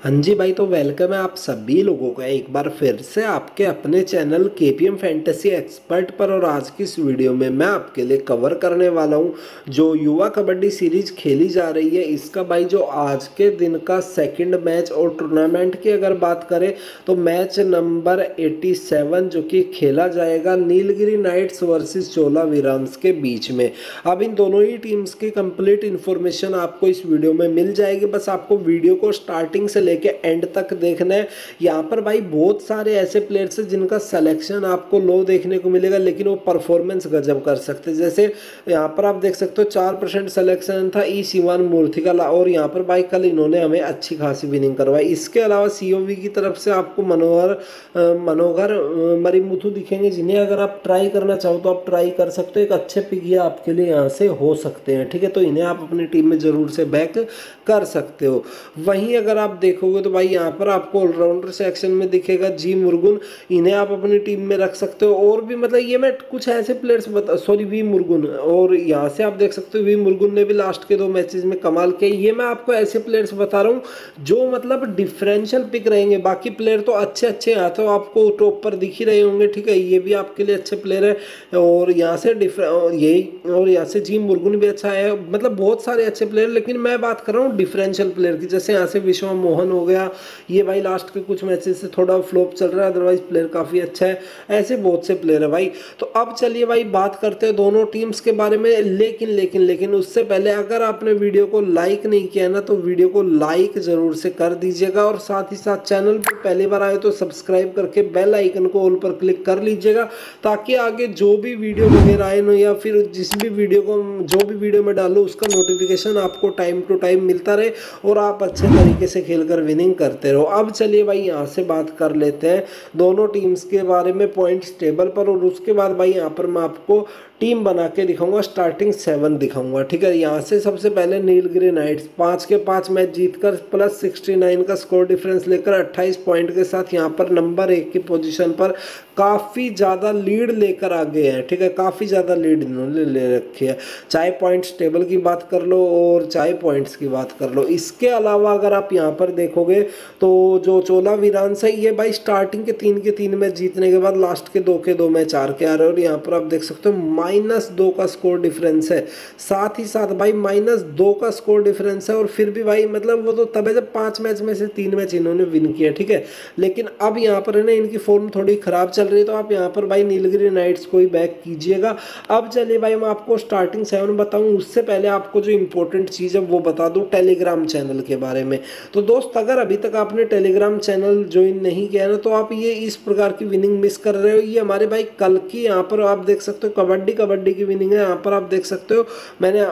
हाँ जी भाई तो वेलकम है आप सभी लोगों का एक बार फिर से आपके अपने चैनल के पी एम फैंटेसी एक्सपर्ट पर और आज की इस वीडियो में मैं आपके लिए कवर करने वाला हूँ जो युवा कबड्डी सीरीज़ खेली जा रही है। इसका भाई, जो आज के दिन का सेकंड मैच और टूर्नामेंट की अगर बात करें तो मैच नंबर 87 जो कि खेला जाएगा नीलगिरी नाइट्स वर्सेज चोला वीरांस के बीच में। अब इन दोनों ही टीम्स की कंप्लीट इन्फॉर्मेशन आपको इस वीडियो में मिल जाएगी। बस आपको वीडियो को स्टार्टिंग से लेके एंड तक देखना है। यहाँ पर भाई बहुत सारे ऐसे प्लेयर्स हैं जिनका सिलेक्शन आपको लो देखने को मिलेगा, लेकिन वो परफॉर्मेंस गजब कर सकते जैसे यहाँ पर आप देख सकते हो चार परसेंट सलेक्शन था ई शिवान मूर्ति का, और यहाँ पर भाई कल इन्होंने हमें अच्छी खासी विनिंग करवाई। इसके अलावा सी की तरफ़ से आपको मनोहर मनोहर मरीमुथु दिखेंगे, जिन्हें अगर आप ट्राई करना चाहो तो आप ट्राई कर सकते हो। एक अच्छे पिक ये आपके लिए यहाँ से हो सकते हैं, ठीक है? तो इन्हें आप अपनी टीम में ज़रूर से बैक कर सकते हो। वहीं अगर आप देखोगे तो भाई यहाँ पर आपको ऑलराउंडर सेक्शन में दिखेगा जी मुर्गुन। इन्हें आप अपनी टीम में रख सकते हो और भी मतलब ये मैं कुछ ऐसे प्लेयर्स बता सॉरी वी मुर्गुन। और यहाँ से आप देख सकते हो वी मुर्गुन ने भी लास्ट के दो मैचेस में कमाल किया। ये मैं आपको ऐसे प्लेयर्स बता रहा हूँ जो मतलब डिफरेंशियल पिक रहेंगे। बाकी प्लेयर तो अच्छे अच्छे यहाँ तो आपको टॉप पर दिख ही रहे होंगे, ठीक है? ये भी आपके लिए अच्छे प्लेयर है। और यहाँ से यही और यहाँ से जी मुर्गुन भी अच्छा है। मतलब बहुत सारे अच्छे प्लेयर लेकिन मैं बात कर रहा हूँ डिफरेंशियल प्लेयर की। जैसे यहाँ से विश्व मोहन हो गया। ये भाई लास्ट के कुछ मैचेस से थोड़ा फ्लॉप चल रहा है अदरवाइज़ प्लेयर काफ़ी अच्छा है। ऐसे बहुत से प्लेयर है भाई। तो अब चलिए भाई बात करते हैं दोनों टीम्स के बारे में। लेकिन लेकिन लेकिन उससे पहले अगर आपने वीडियो को लाइक नहीं किया ना तो वीडियो को लाइक ज़रूर से कर दीजिएगा और साथ ही साथ चैनल पर पहली बार आए तो सब्सक्राइब करके बेल आइकन को ऑल पर क्लिक कर लीजिएगा ताकि आगे जो भी वीडियो वगैरह आए ना, या फिर जिस भी वीडियो को, जो भी वीडियो में डालो, उसका नोटिफिकेशन आपको टाइम टू टाइम मिलता रहे और आप अच्छे तरीके से खेलकर विनिंग करते रहो। अब चलिए भाई, यहाँ से बात कर लेते हैं। दोनों टीम्स के बारे में पॉइंट्स टेबल पर और उसके बाद भाई, यहाँ पर मैं आपको टीम बना के दिखाऊँगा स्टार्टिंग सेवन दिखाऊँगा, ठीक है? यहाँ से सबसे पहले नीलगिरी नाइट्स पाँच के पाँच मैच जीतकर प्लस सिक्सटी नाइन का स्कोर डिफरेंस लेकर अट्ठाईस पॉइंट के साथ यहाँ पर नंबर एक की पोजीशन पर काफ़ी ज़्यादा लीड लेकर आ गए हैं, ठीक है? काफ़ी ज़्यादा लीड इन्होंने ले रखी है। चाहे पॉइंट्स टेबल की बात कर लो और चाहे पॉइंट्स की बात कर लो। इसके अलावा अगर आप यहाँ पर देखोगे तो जो चोला वीरांस है, ये भाई स्टार्टिंग के तीन के तीन मैच जीतने के बाद लास्ट के दो के दो मैच चार के आ रहे हैं। और यहाँ पर आप देख सकते हो माइनस दो का स्कोर डिफरेंस है। साथ ही साथ भाई माइनस दो का स्कोर डिफरेंस है और फिर भी भाई मतलब वो तो तब है जब पाँच मैच में से तीन मैच इन्होंने विन किया, ठीक है? लेकिन अब यहाँ पर है ना इनकी फॉर्म थोड़ी खराब चल रही है तो आप यहाँ पर भाई नीलगिरी नाइट्स को ही बैक कीजिएगा। अब चलिए भाई मैं आपको स्टार्टिंग सेवन बताऊँ, उससे पहले आपको जो इंपॉर्टेंट चीज़ है वो बता दूँ टेलीग्राम चैनल के बारे में। तो दोस्त, अगर अभी तक आपने टेलीग्राम चैनल ज्वाइन नहीं किया ना तो आप ये इस प्रकार की विनिंग मिस कर रहे हो। ये हमारे भाई कल की यहाँ पर आप देख सकते हो, कबड्डी कबड्डी की विनिंग है यहाँ पर आप देख सकते हो। मैंने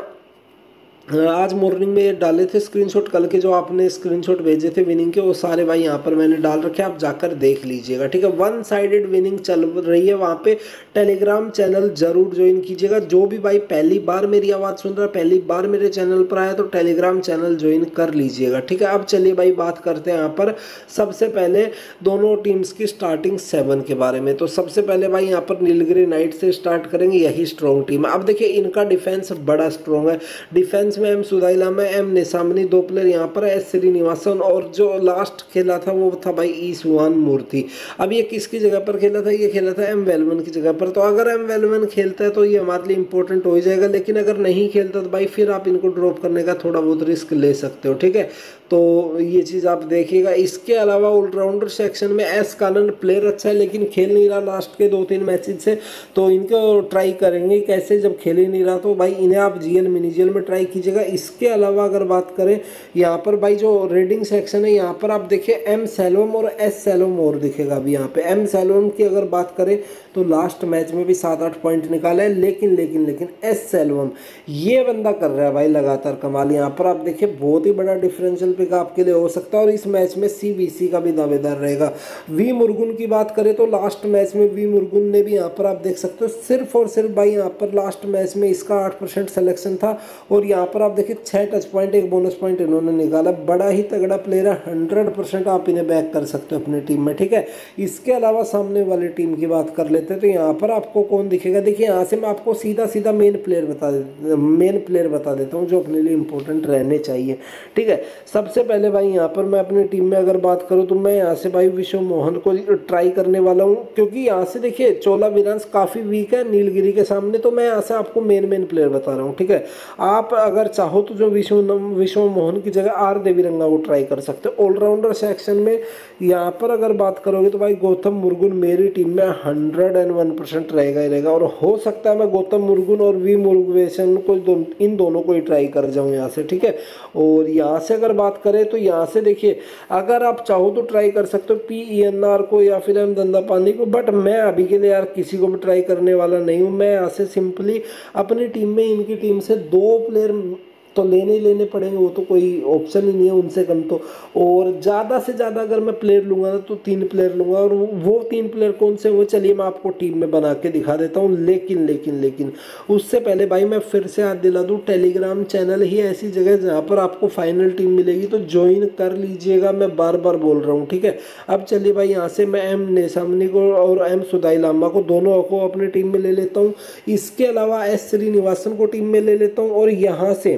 आज मॉर्निंग में डाले थे स्क्रीनशॉट कल के जो आपने स्क्रीनशॉट भेजे थे विनिंग के, वो सारे भाई यहाँ पर मैंने डाल रखे आप जाकर देख लीजिएगा, ठीक है? वन साइडेड विनिंग चल रही है वहाँ पे। टेलीग्राम चैनल ज़रूर ज्वाइन कीजिएगा। जो भी भाई पहली बार मेरी आवाज़ सुन रहा है, पहली बार मेरे चैनल पर आया तो टेलीग्राम चैनल ज्वाइन कर लीजिएगा, ठीक है? अब चलिए भाई बात करते हैं यहाँ पर। सबसे पहले दोनों टीम्स की स्टार्टिंग सेवन के बारे में। तो सबसे पहले भाई यहाँ पर नीलगिरी नाइट से स्टार्ट करेंगे, यही स्ट्रॉन्ग टीम है। अब देखिए, इनका डिफेंस बड़ा स्ट्रॉन्ग है। डिफेंस में एम सुदाइला में एम निसामनी दो प्लेयर यहाँ पर एस श्रीनिवासन और जो लास्ट खेला था, वो था भाई ई सुहान मूर्ति अब ये किसकी जगह पर खेला था? ये खेला था एम वेलवन की जगह पर। तो अगर एम वेलवन खेलता है तो ये हमारे लिए इंपॉर्टेंट हो जाएगा। लेकिन अगर नहीं खेलता तो भाई फिर आप इनको ड्रॉप करने का थोड़ा बहुत रिस्क ले सकते हो, ठीक है? तो ये चीज़ आप देखिएगा। इसके अलावा ऑलराउंडर सेक्शन में एस कानन प्लेयर अच्छा है, लेकिन खेल नहीं रहा लास्ट के दो तीन मैचेज से। तो इनको ट्राई करेंगे कैसे? जब खेल ही नहीं रहा तो भाई इन्हें आप जीएल मिनीजियल में ट्राई कीजिएगा इसके अलावा अगर बात करें, यहाँ पर भाई जो रेडिंग सेक्शन है, यहाँ पर आप देखिए एम सेलोम और एस सेलोम और दिखेगा अभी यहाँ पे। एम सेलोम की अगर बात करें तो लास्ट मैच में भी सात आठ पॉइंट निकाले हैं, लेकिन लेकिन लेकिन एस सेलोम ये बंदा कर रहा है भाई लगातार कमाल। यहाँ पर आप देखिए, बहुत ही बड़ा डिफरेंशियल पिक आपके लिए हो सकता है, और इस मैच में सी का भी दावेदार रहेगा। वी मुर्गुन की बात करें तो लास्ट मैच में वी मुर्गुन ने भी यहाँ पर आप देख सकते हो, सिर्फ़ और सिर्फ़ भाई यहाँ पर लास्ट मैच में इसका आठ परसेंट सिलेक्शन था, और यहाँ पर आप देखिए छः टच पॉइंट एक बोनस पॉइंट इन्होंने निकाला। बड़ा ही तगड़ा प्लेयर है हंड्रेड परसेंट आप इन्हें बैक कर सकते हो अपनी टीम में, ठीक है? इसके अलावा सामने वाली टीम की बात कर लेते हैं तो यहाँ पर आपको कौन दिखेगा? देखिए, यहाँ से मैं आपको सीधा सीधा मेन प्लेयर बता दे मेन प्लेयर बता देता हूँ, जो अपने लिए इंपॉर्टेंट रहने चाहिए, ठीक है? सबसे पहले भाई, यहाँ पर मैं अपनी टीम में अगर बात करूँ तो मैं यहाँ से भाई विश्व मोहन को ट्राई करने वाला हूँ, क्योंकि यहाँ से देखिए, चोला विरांस काफ़ी वीक है, नीलगिरी के सामने तो मैं यहाँ से आपको मेन मेन प्लेयर बता रहा हूँ, ठीक है? आप अगर चाहो तो जो विश्व विश्व मोहन की जगह आर देवी रंगा को ट्राई कर सकते हो। ऑलराउंडर सेक्शन में यहाँ पर अगर बात करोगे तो भाई गौतम मुर्गुन मेरी टीम में हंड्रेड एंड वन परसेंट रहेगा ही रहेगा। और हो सकता है मैं गौतम मुर्गुन और वी मुर्गवेशन को दो, इन दोनों को ही ट्राई कर जाऊँ यहाँ से ठीक है? और यहाँ से अगर बात करें तो यहाँ से देखिए अगर आप चाहो तो ट्राई कर सकते हो पी ई एन आर को या फिर एम धंधा पानी को बट मैं अभी के लिए यार किसी को भी ट्राई करने वाला नहीं हूँ। मैं यहाँ से सिंपली अपनी टीम में इनकी टीम से दो प्लेयर तो लेने ही लेने पड़ेंगे, वो तो कोई ऑप्शन ही नहीं है उनसे कम तो। और ज़्यादा से ज़्यादा अगर मैं प्लेयर लूँगा ना तो तीन प्लेयर लूँगा। और वो तीन प्लेयर कौन से वो चलिए मैं आपको टीम में बना के दिखा देता हूँ। लेकिन लेकिन लेकिन, उससे पहले भाई मैं फिर से याद दिला दूँ टेलीग्राम चैनल ही ऐसी जगह जहाँ पर आपको फाइनल टीम मिलेगी। तो ज्वाइन कर लीजिएगा, मैं बार बार बोल रहा हूँ, ठीक है? अब चलिए भाई, यहाँ से मैं एम नेसामनी को और एम सुदाई लामा को दोनों को अपनी टीम में ले लेता हूँ। इसके अलावा एस श्रीनिवासन को टीम में ले लेता हूँ। और यहाँ से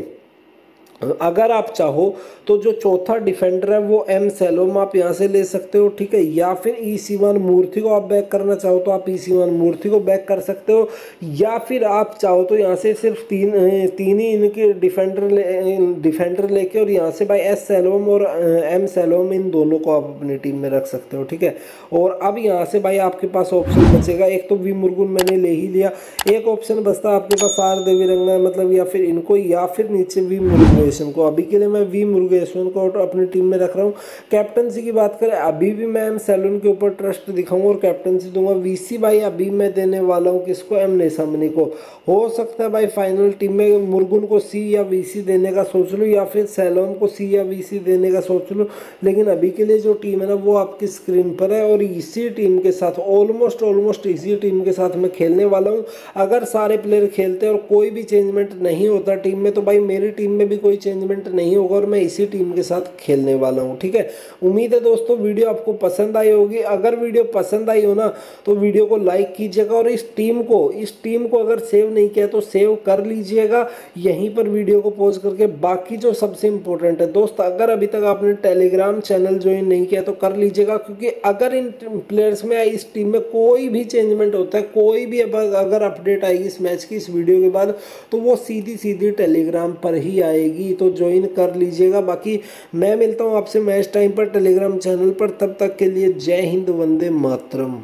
अगर आप चाहो तो जो चौथा डिफेंडर है वो एम सेलोम आप यहाँ से ले सकते हो, ठीक है? या फिर ई सीवन मूर्ति को आप बैक करना चाहो तो आप ई सीवन मूर्ति को बैक कर सकते हो, या फिर आप चाहो तो यहाँ से सिर्फ़ तीन तीन ही इनके डिफेंडर ले डिफेंडर लेके और यहाँ से भाई एस सेलोम और एम सेलोम इन दोनों को आप अपनी टीम में रख सकते हो, ठीक है? और अब यहाँ से भाई आपके पास ऑप्शन बचेगा, एक तो वी मुर्गुन मैंने ले ही लिया, एक ऑप्शन बचता आपके पास आर देवी रंगा मतलब या फिर इनको, या फिर नीचे वी मुर्गुन मुरुगेशन को अभी के लिए मैं वी मुरुगेशन को अपनी टीम में रख रहा हूँ। कैप्टनसी की बात करें, अभी भी मैं एम सैलून के ऊपर ट्रस्ट दिखाऊँगा और कैप्टनसी दूँगा। वीसी भाई अभी मैं देने वाला हूँ किसको? एम नेसामनी को। हो सकता है भाई फाइनल टीम में मुर्गुन को सी या वीसी देने का सोच लूँ या फिर सैलोन को सी या वी देने का सोच लूँ। लेकिन अभी के लिए जो टीम है ना, वो आपकी स्क्रीन पर है और इसी टीम के साथ ऑलमोस्ट ऑलमोस्ट इसी टीम के साथ मैं खेलने वाला हूँ। अगर सारे प्लेयर खेलते हैं और कोई भी चेंजमेंट नहीं होता टीम में तो भाई मेरी टीम में भी कोई चेंजमेंट नहीं होगा और मैं इसी टीम के साथ खेलने वाला हूँ, ठीक है? उम्मीद है दोस्तों वीडियो आपको पसंद आई होगी। अगर वीडियो पसंद आई हो ना तो वीडियो को लाइक कीजिएगा और इस टीम को, इस टीम को अगर सेव नहीं किया तो सेव कर लीजिएगा। यहीं पर वीडियो को पोज करके बाकी जो सबसे इंपॉर्टेंट है, दोस्त, अगर अभी तक आपने टेलीग्राम चैनल ज्वाइन नहीं किया तो कर लीजिएगा, क्योंकि अगर इन प्लेयर्स में इस टीम में कोई भी चेंजमेंट होता है, कोई भी अगर अपडेट आएगी इस मैच की, इस वीडियो के बाद तो वो सीधी सीधी टेलीग्राम पर ही आएगी। तो ज्वाइन कर लीजिएगा। बाकी मैं मिलता हूँ आपसे मैच टाइम पर टेलीग्राम चैनल पर। तब तक के लिए जय हिंद, वंदे मातरम।